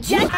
Just.